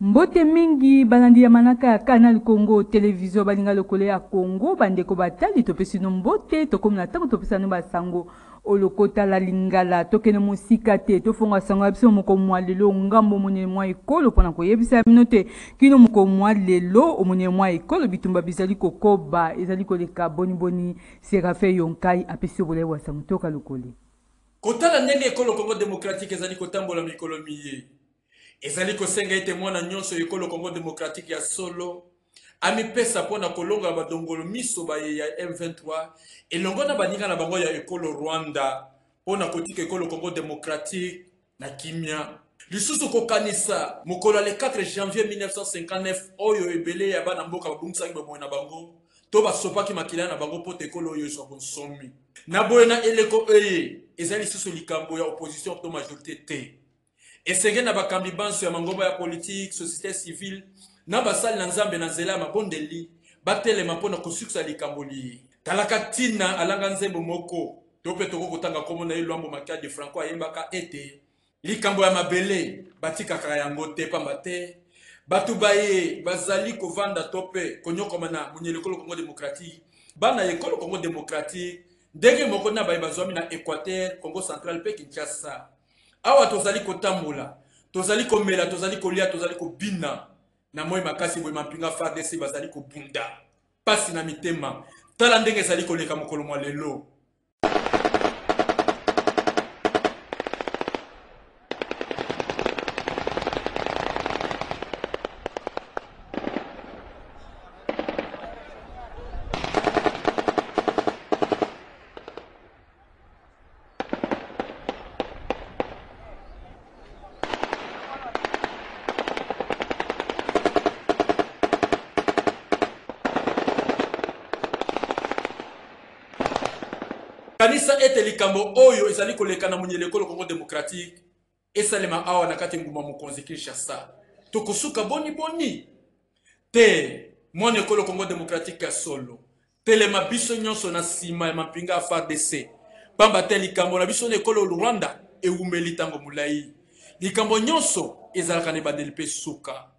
mbote mingi balandi ya manaka ya canal congo televizio baninga lokolo ya congo bandeko batali topesi no mbote tokomi na ntango topesano basango O lokota la Lingala, tokende mosika te, tofongola sango ya biso mokolo mwa lelo, ngambo monene mwa ekolo, pona koyebisa ya bino te, kino mokolo mwa lelo, o monene mwa ekolo, bitumba bizali kokoba, ezali koleka boni boni. Seraphin Yonkai apesi yo bolayi bwa sango, toyoka lokole. Kotala ndenge Ekolo Congo democratique ezali kotambola mikolo miye, ezali kosenga ete mwana nyonso ya Ekolo Congo democratique ya solo, amipesa mpo na kolongola badongolo miso baye ya M23 elongo na baninga na bango ya ekolo Rwanda mpo na kotika ekolo Congo democratique na kimia. Lisusu kokanisa mokolo ya le 4 janvier 1959 oyo ebele ya bana mboka babungisaki bomoi na bango to basopaki makila na bango mpo te ekolo oyo ezwa bonsomi. Na boye na eleko eye ezali lisusu likambo ya opposition to majorite te. Esengeli na bakambi banso ya mangomba ya politiki, societe civile, na basali na Nzambe na nzela ya mabondeli batelema mpo na kosukisa likambo liye. Talaka ntina alanga nzembo moko, to mpe tokoki kotanga nkombo na ye, Luambo Makiadi de Franco ayembaka ete, Likambo ya mabele batikaka yango te, mpamba te bato baye bazali kovanda to mpe konyokwama na monyele ekolo Congo democratique, bana ya ekolo Congo democratique, ndenge moko na baye bazwami na Equateur, Congo central mpe Kinshasa. awa tozali kotambola tozali komela tozali kolia tozali kobina na moi makasi boye mampinga fardc bazali kobunda mpasi na mitema tala ndenge ezali koleka mokolo mwa lelo kanisa ete likambo oyo ezali koleka na monyele ekolo congo democratique Esalema awa na kati nguma mokonzi Kinshasa. Tokosuka boni boni? Te, mwana ekolo Congo demokratike ya solo. Telema biso nyonso na nsima ya mampinga ya FARDC. Pamba te likambo na biso na ekolo Rwanda ewumeli ntango molai. Likambo nyonso ezalaka na ebandeli mpe suka.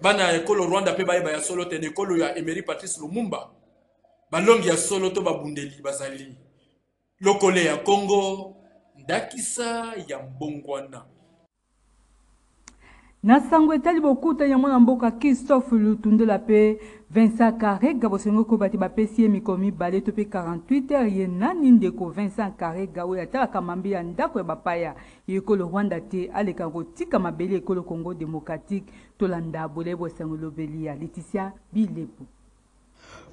Bana ya ekolo Rwanda mpe bayeba ya solo te na ekolo ya Emery Patrice Lumumba balongi ya solo to babundeli bazali Lokole ya Congo, ndakisa ya mbongwana. Na sango etali bokutani ya mwana mboka Christophe Lutundula pe Vincent Karega, bosengo koyeba te bapesi ye mikolo mibale to pe 48 heures, ye nani ndeko Vincent Karega oyo atalaka mambi ya ndako ya bapaya ya ekolo Rwanda te aleka na kotika mabele ya ekolo Congo democratique? Tolanda bolayi bwa sango elobeli ya Leticia Bilepo.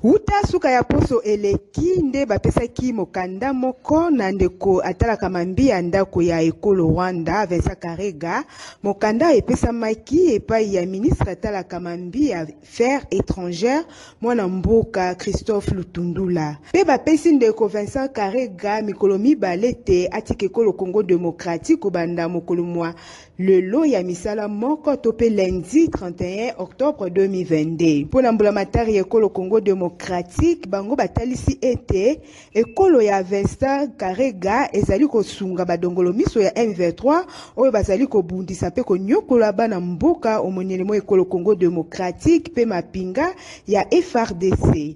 Wuta suka ya poso eleki nde bapesaki mokanda moko na ndeko atalaka mambi ya ndako ya ekolo Rwanda, Vincent Karega. Mokanda oyo epesamaki epayi ya ministre atalaka mambi ya affaires etrangères, mwana mboka Christophe Lutundula. Pe bapesi ndeko Vincent Karega mikolo mibale te atika ekolo Congo democratique kobanda mokolo mua lelo ya misala moko to mpe lundi 31 octobre 2022 mpo na mbulamatari ya ekolo Congo democratique, bango batalisi ete ekolo ya Avesta Karega ezali kosunga badongolo miso ya M23 oyo bazali kobundisa mpe konyokola bana mboka omonyele mwa ekolo Congo democratique mpe mapinga ya FARDC.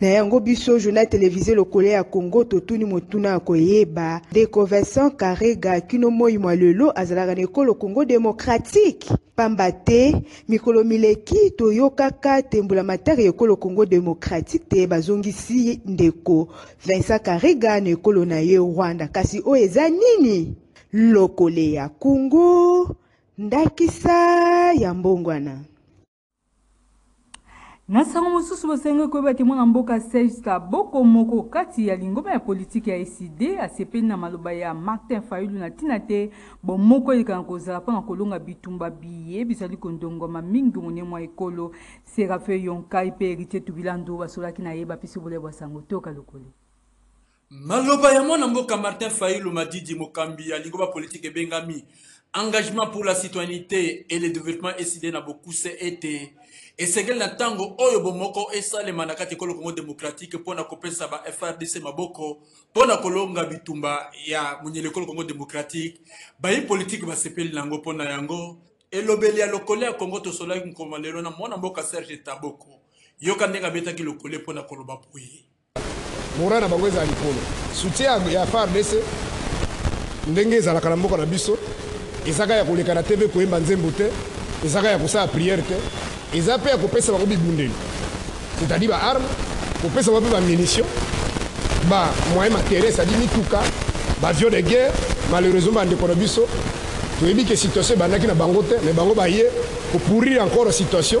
Na yango biso journal televise lokole ya Congo totuni motuna ya koyeba ndeko Vincent Karega kino moi mwa lelo azalaka na ekolo Congo demokratiki? Pamba te mikolo mileki toyokaka te mbulamatari ya ekolo Congo demokratiki te bazongisi ndeko Vincent Karega na ekolo na ye Rwanda. Kasi oyo eza nini? Lokole ya Congo ndakisa ya mbongwana. Na sango mosusu bosengeli koyeba te mwana mboka Serge Kaboko, moko kati ya lingomba ya politiki ya SID, asepeli na maloba ya Martin Fayulu na tina te bomoko eleka na kozala mpo na kolonga bitumba biye bizali kondongwama mingi mone mwa ekolo. Seraphin Yonkay mpe Heritier Tubilandu basololaki na ye, bapesi bolai bwa sango. Toyoka lokole. Maloba ya mwana mboka Martin Fayulu Madidi, mokambi ya lingomba politiki ebengami Engagement pour la citoyennite et le développement eside na bokuse ete esengeli na ntango oyo bomoko esalema na kati ekolo Congo démocratique mpo na kopesa ba FRDC maboko mpo na kolonga bitumba ya monyele ekolo Congo démocratique. Bayi politiki basepeli na yango mpo na yango elobeli ya lokole ya Congo tosolaki nkoma lelo na mwana mboka Serge Taboko. Yoka ndenge abetaki lokole mpo na koloba boye. Moral na bango ezala likolo. Soutien ya fardc ndenge ezalaka na mboka na biso eza kaka ya koleka na TV koyemba nzembo te, eza kaka ya kosala prière te, eza pe ya kopesa bango bibundeli c'est à dire ba armes, kopesa bango pe ba munitions, ba moyens materiels c'est à dire mituka, ba avions de guerre, malheureusement ba ndeko na biso toyebi que situation ebandaki na bango te mais bango baye. Ko pourrir encore situation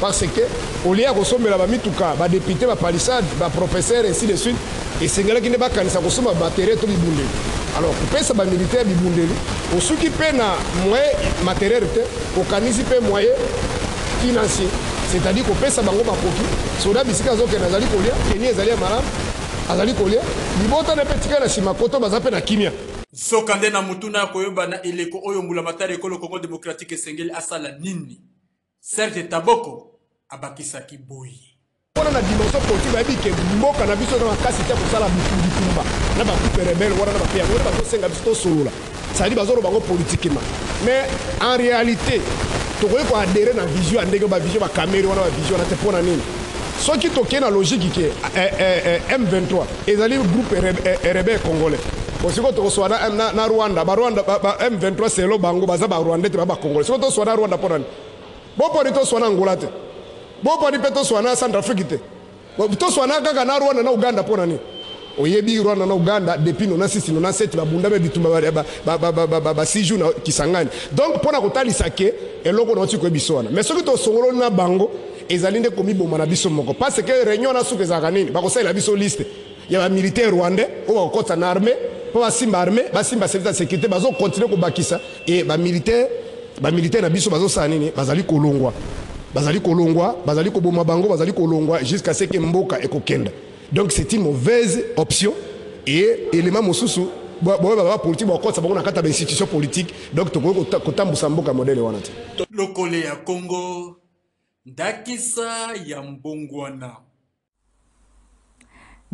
parce que au lieu ya kosombela ba mituka, ba deputes, ba palissades, ba professeurs ainsi de suite, esengelaki nde bakanisa kosomba ba batteries to bibundeli. Alors kopesa ba militaires bibundeli, osuki mpe na moyen materiel te, okanisi mpe moyen financier, c'est-à-dire kopesa bango makoki, soda bisika azokende azali kolia, tenue ezali ya malamu, azali kolia, libota na ye mpe etikali na sima koto baza mpe na kimia. Nzokande, na motuna ya koyeba na eleko oyo mbulamatari ya ekolo Congo democratique esengeli, esengeli asala nini? Serge Taboko abakisaki boye. wana na dimension politique bayebi ke mboka na biso eza makasi te kosala bitumba na bagroupe rebele wana na bape yango nde bazosenga biso tosolola sadi bazoloba yango politikema mais en réalité tokoki koadere na vision ya ndenge bavision bakamere wana bavision wana te mpo na nini soki tokei na logike ke eh, eh, eh, m23 Ezali groupe rebelle congolais. Bon sikoyo tokoswa na, na, na Rwanda ba Rwanda ba, ba M23 selo bango baza ba Rwandais te ba ba congolais. Sikoyo toswa na Rwanda mpo nani? Boponi toswa na Angola te. Boponi mpe toswa na Centrafrique te. Toswa na kaka na Rwanda na Uganda mpo nani? oyebi Rwanda na Uganda depuis 96 97 babunda ba bitumba ba ba ba ba ba ba six jours na Kisangani donc pona kotalisa ke eloko na oti koyebiso wana mais soki tosongololi na bango Ezali nde komiboma na biso moko parce que reunion na suka ezalaka nini? Bakosalela biso liste ya ba militaires rwandais oyo bakokotisa na armee mpo basimba armee, basimba service ya securite, bazo continuer kobakisa et ba militaires ba militaires na biso bazosala nini? Bazali kolongwa, bazali kolongwa, bazali koboma bango, bazali kolongwa jusqu'à ce que mboka ekokenda. Donc c'est une mauvaise option et element mosusu boye baba politique bakokotisa bango na kati ya ba institution politique donc tokoki kotambusa mboka modele wana te. Lokole ya Congo Ndakisa ya mbongwana.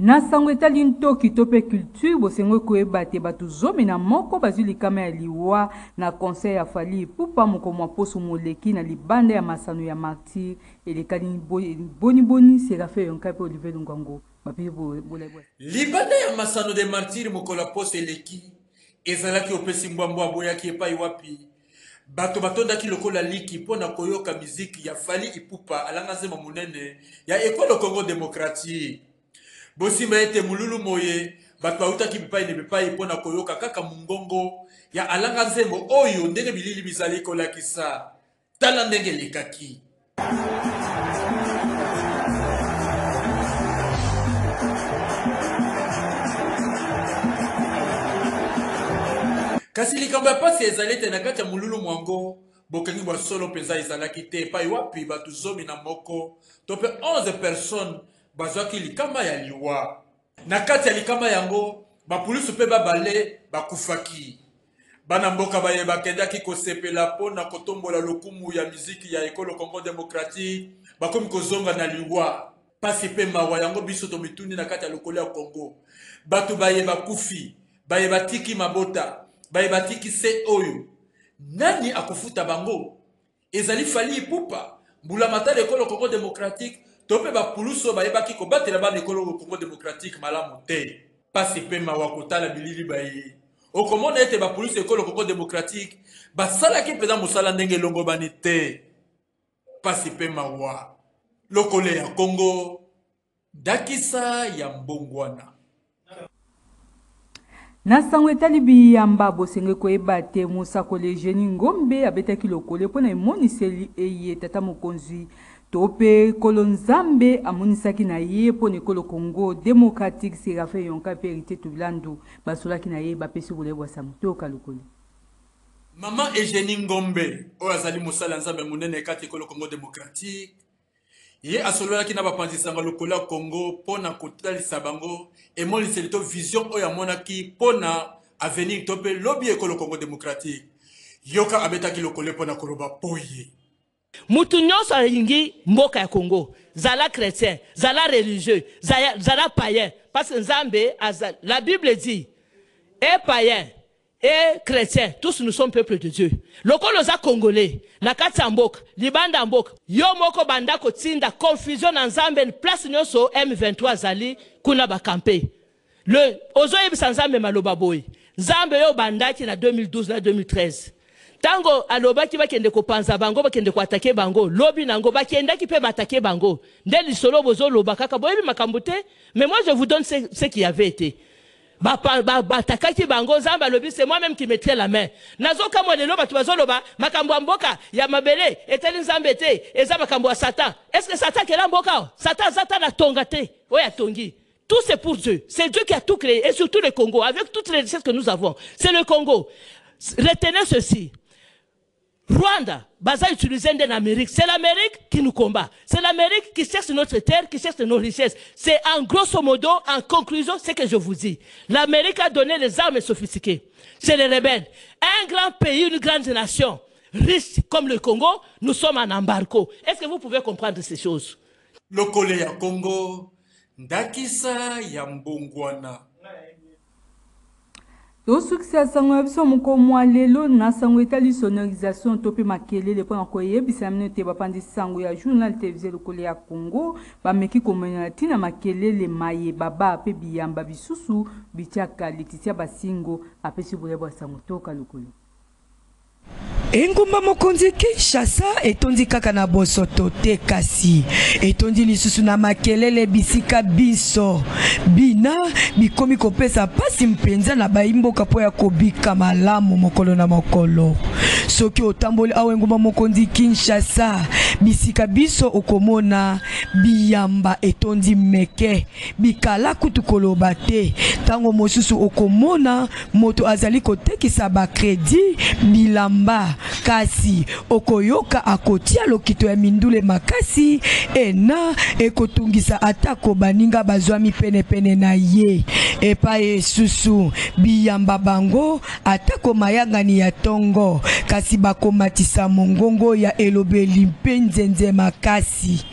Na sango etali ntoki to pe culture, bosengoi koyeba te bato zomi na moko bazui likama ya liwa na concert ya Fally Ipupa mokolo mwa poso moleki na libanda ya masano ya Martyrs elekani boni boni Seraphin Yonkai pe Olivier Lungwango bapesi bolai bwa Libanda ya masano des Martyrs mokolo ya poso eleki ezalaki opesi mbwa mbwa aboyaki epai wapi Bato batondaki lokola liki mpo na koyoka miziki ya Fally Ipupa alanga nzembo monene ya ekolo Congo Democratie. Bosimba ete mululu moye bato bautaki bipai na bipai mpo na koyoka kaka mongongo ya alanga nzembo oyo ndenge bilili bizali kolakisa. Tala ndenge elekaki. kasi likambo ya mpasi ezali ete na kati ya molulu mwango bokengi bwa solo mpenza ezalaki te epai wapi bato zomi na moko to mpe 11 personnes bazwaki likama ya liwa Na kati ya likama yango, bapolisi mpe babale bakufaki. Bana mboka baye bakendaki kosepela mpo na kotombola lokumu ya miziki ya ekolo Congo democratique bakomi kozonga na liwa. Pasi mpe mawa yango biso tomituni na kati ya lokolo ya Congo. Bato baye bakufi, baye batiki mabota, baye batiki se oyo, nani akofuta bango? Ezali Fally Ipupa, mbulamatari ya ekolo Congo democratique to mpe bapulusu oyo bayebaki kobatela bana ekolo oyo Congo democratique malamu te. Pasi mpe mawa kotala bilili baye. Okomona ete bapulusu ya ekolo Congo democratique basalaki mpenza mosala ndenge elongobani te. Pasi mpe mawa. Lokole ya Congo. Ndakisa ya mbongwana. Na sango etali biyamba, bosengeli koyeba te mosakoli Eugenie Ngombe abetaki lokole mpo na emoniseli eye tata mokonzi to mpe Nkolo Nzambe amonisaki na ye mpo na ekolo Congo democratique. Seraphin Yonka mpe Heritier Tubilandu basolaki na ye, bapesi bolai bwa sango. Toyoka lokole. Mama Eugenie Ngombe, oyo azali mosali ya Nzambe monene kati ekolo Congo democratique, Ye asololaki na bapanzi sango lokolo ya Congo mpo na kotalisa bango emoniseli to vision oyo amonaki mpo na avenir to mpe lobi ekolo Congo democratique. Yoka abetaki lokole mpo na koloba boye. Mutu nionso alingi mboka ya Congo, zala chretien, zala religieux, zala païen, parce que Nzambe azali, la Bible dit, un païen Hee chretien tous nous sommes peuple de Dieu lokola oza congolais na kati ya mboka libanda ya mboka yo moko banda ko tinda confusion na nzambe place nionso M23 azali kuna ba campe le ozo yebisa nzambe maloba boye nzambe yo obandaki na 2012 na 2013 tango alobaki bakende kopanza bango bakende ko atake bango lobi nango bakendaki pe ba atake bango nde lisolo bozo loba kaka boyebi makambo te mais moi je vous donne ce, ce qui avait été Ba pa ba batakaki bango nzambe alobi c'est moi meme qui me tiens la main nazo kamwa lelo batu bazo loba makambo ya mboka ya mabele etali nzambe te eza makambo ya satan est ce que satan akela mboka awa satan aza ata na tonga te oyo atongi tout c'est pour Dieu c'est Dieu qui a tout cree et surtout le Congo avec toutes les richesses que nous avons c'est le Congo retenez ceci Rwanda, Baza utilisé en Amérique. C'est l'Amérique qui nous combat. C'est l'Amérique qui cherche notre terre, qui cherche nos richesses. C'est en grosso modo, en conclusion, ce que je vous dis. L'Amérique a donné les armes sophistiquées. C'est les rebelles. Un grand pays, une grande nation, riche comme le Congo, nous sommes en embargo. Est-ce que vous pouvez comprendre ces choses? Le Congo, Ndakisa Tosukisa sango na biso mokolo mwa lelo na sango etali sonorisation to pe makelele mpo na koyebisa na bino te bapanzi sango ya journal televize lokole ya Congo bameki komenana ti na makelele maye baba pe biyamba bisusu bitiaka. Letitia Basingo apesi boya bwa sango toyoka lokolo. Engumba mokonzi Kinshasa etondi kaka na bosoto te kasi etondi lisusu na makelele bisika binso. Bina bikomi kopesa pasi mpenza na bayi mboka mpo ya kobika malamu mokolo na mokolo. Soki otamboli awa engumba mokonzi Kinshasa, bisika binso okomona biyamba etondi meke, bikala kutu koloba te. Tango mosusu okomona Moto azali kotekisa bakredi bilamba, kasi okoyoka akotia lokito ya mindule makasi ena ekotungisa atako baninga bazwami penepene na ye. Epai esusu, biyamba bango atako mayangani ya ntongo, kasi bakomatisa mongongo ya elobeli mpe nzenze makasi.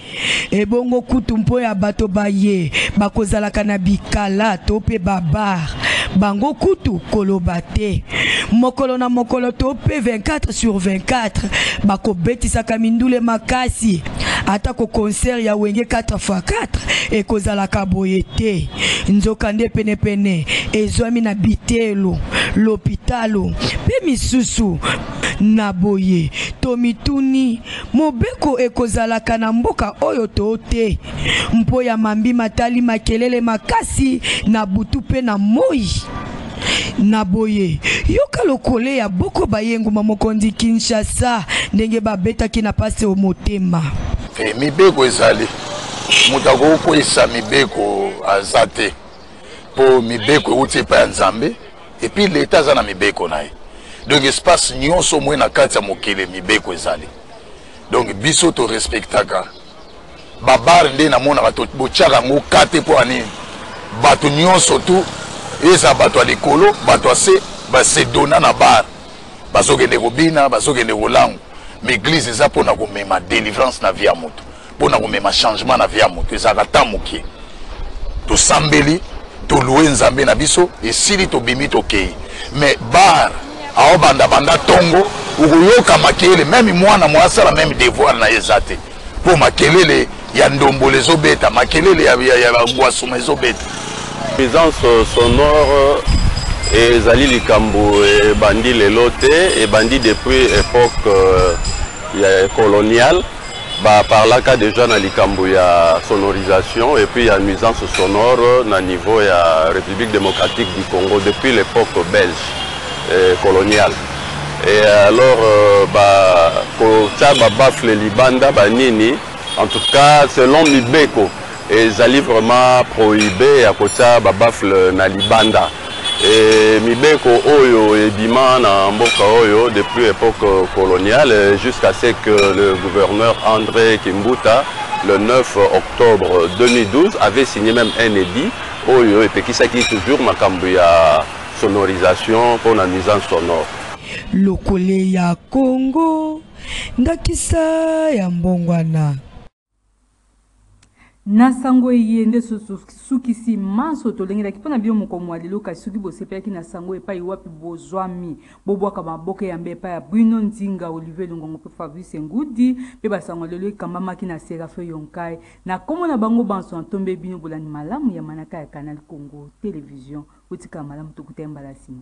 Ebongo kutu mpo ya bato baye bakozalaka na bikala to mpe ba bar, bango kutu koloba te. Mokolo na mokolo to mpe 24 sur 24 bakobetisaka mindule makasi. Ata ko concert ya Wenge 4 fois 4 ekozalaka boye te. Nzokande pene pene ezwami na bitelo, lopitalo mpe misusu. Na boye tomituni. Mobeko ekozalaka na mboka oyo to te mpo ya mambi matali makelele makasi na butu mpe na moi? Na boye, yoka lokole ya boko baye nguma mokonzi Kinshasa ndenge babetaki na pasi o motema. E, mibeko ezali. Moto akoki kokweyisa mibeko aza te mpo mibeko euti epai ya Nzambe. Et puis l'Etat aza na mibeko na ye. Donc espace nyonso mwe na kati ya mokili mibeko ezali. Donc biso to respectaka ba bar nde namonaka to botyaka yango kate mpo ya nini bato nyonso tu eza bato ya likolo bato ya se basedona na bar bazokende kobina bazokende kolango mais eglise eza mpo na komema délivrance na vie ya moto mpo na komema changement na vie ya moto ezalaka temps moke tosambeli tolue nzambe na biso esili tobimi tokei mais bar aobandabanda ntongo okoyoka makelele meme mwana mwa asala meme devoir na ye eza te mpo makelele ya ndombolo ezobeta makelele ya, ya, ya gwasuma ezobeta présence euh, sonore euh, ezali likambo ebandi lelo te ebandi depuis époque euh, ya coloniale Ba parlaka dejà na likambo ya sonorisation et puis ya nuisance sonore na niveau ya Republique democratique du Congo depuis l'epoque belge eh, coloniale. Et alors euh, ba kotia ba baffle libanda ba nini en tout cas selon mibeko Ezali vraiment prohibe ya kotia ba baffle na libanda. Et mibeko oyo ebima na mboka oyo depuis epoque coloniale jusqu'à ce que le gouverneur Andre Kimbuta le 9 octobre 2012 avait signé même un edit oyo epekisaki toujours makambo ya sonorisation mpo na nuisance sonore. Lokole ya Congo, ndakisa ya mbongwana. Na sango eye nde tosukisi manso tolengelaki mpo na bino mokolo mwa lelo, kasi soki bosepelaki na sango epai wapi bozwami, bobwaka maboko eyambe epai ya bwino Nzinga Olivier Lungongo mpe Fabrice Engudi, mpe ba sango ya lelo ekambamaki na Seraphin Yonkay. Na kombo na bango banso na tombeli bino bolandi malamu ya manaka ya Canal Congo Television. Botikala malamu tokutani mbala sima.